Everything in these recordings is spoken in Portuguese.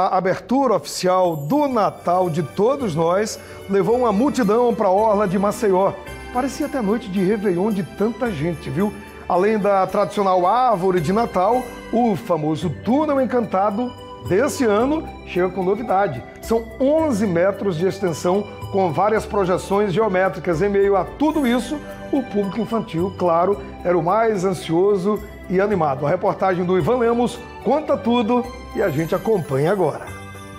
A abertura oficial do Natal de todos nós levou uma multidão para a Orla de Maceió. Parecia até noite de Réveillon de tanta gente, viu? Além da tradicional árvore de Natal, o famoso túnel encantado desse ano chega com novidade. São 11 metros de extensão com várias projeções geométricas. Em meio a tudo isso, o público infantil, claro, era o mais ansioso e animado. A reportagem do Ivan Lemos conta tudo e a gente acompanha agora.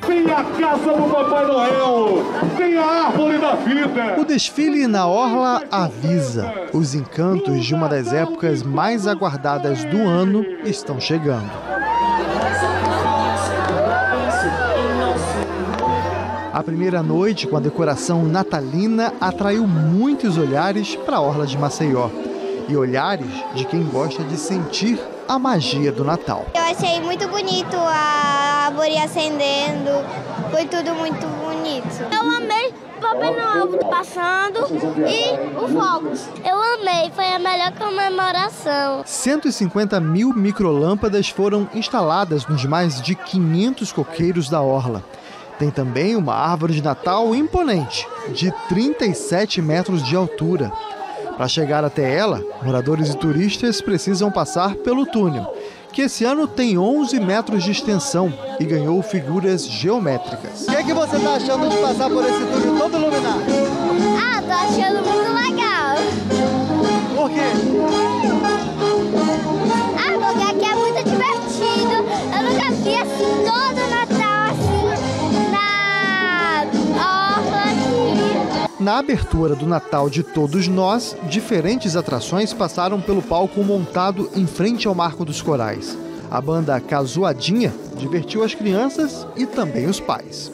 Tem a casa do Papai Noel, tem a árvore da vida. O desfile na Orla avisa: os encantos de uma das épocas mais aguardadas do ano estão chegando. A primeira noite, com a decoração natalina, atraiu muitos olhares para a Orla de Maceió. E olhares de quem gosta de sentir a magia do Natal. Eu achei muito bonito a árvore acendendo, foi tudo muito bonito. Eu amei o Papai Noel passando e os fogos. Eu amei, foi a melhor comemoração. 150 mil microlâmpadas foram instaladas nos mais de 500 coqueiros da Orla. Tem também uma árvore de Natal imponente, de 37 metros de altura. Para chegar até ela, moradores e turistas precisam passar pelo túnel, que esse ano tem 11 metros de extensão e ganhou figuras geométricas. O que, é que você está achando de passar por esse túnel todo iluminado? Ah, tô achando muito legal. Por quê? Na abertura do Natal de Todos Nós, diferentes atrações passaram pelo palco montado em frente ao Marco dos Corais. A banda Casuadinha divertiu as crianças e também os pais.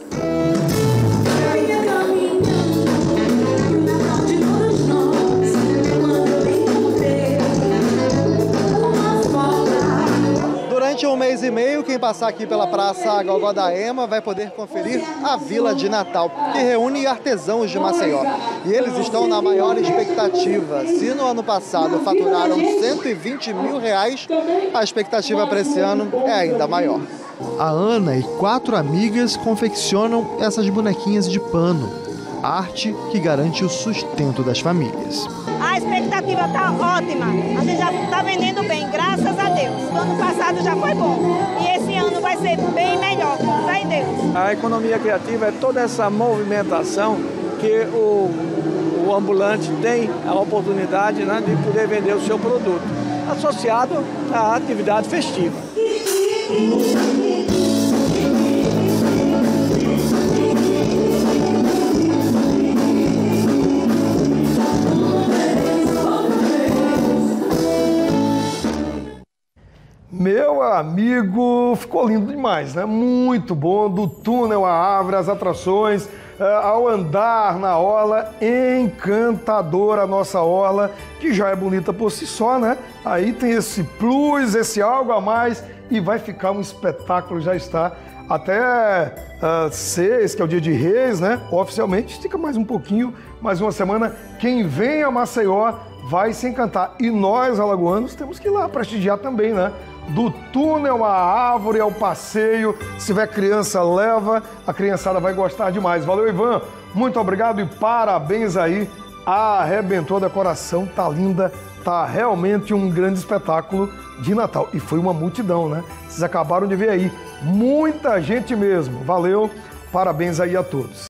Durante um mês e meio, quem passar aqui pela Praça Gogó da Ema vai poder conferir a Vila de Natal, que reúne artesãos de Maceió. E eles estão na maior expectativa. Se no ano passado faturaram 120 mil reais, a expectativa para esse ano é ainda maior. A Ana e quatro amigas confeccionam essas bonequinhas de pano, arte que garante o sustento das famílias. A expectativa está ótima. A gente já passado já foi bom. E esse ano vai ser bem melhor, em Deus. A economia criativa é toda essa movimentação que o, o ambulante tem a oportunidade né, de poder vender o seu produto, associado à atividade festiva. Meu amigo, ficou lindo demais, né? Muito bom, do túnel à árvore, as atrações, eh, ao andar na orla, encantadora a nossa orla, que já é bonita por si só, né? Aí tem esse plus, esse algo a mais e vai ficar um espetáculo, já está até uh, seis, que é o dia de reis, né? Oficialmente, estica mais um pouquinho, mais uma semana. Quem vem a Maceió vai se encantar. E nós, alagoanos, temos que ir lá prestigiar também, né? Do túnel à árvore ao passeio. Se tiver criança, leva. A criançada vai gostar demais. Valeu, Ivan. Muito obrigado e parabéns aí. Arrebentou a decoração, tá linda. Tá realmente um grande espetáculo de Natal. E foi uma multidão, né? Vocês acabaram de ver aí. Muita gente mesmo. Valeu. Parabéns aí a todos.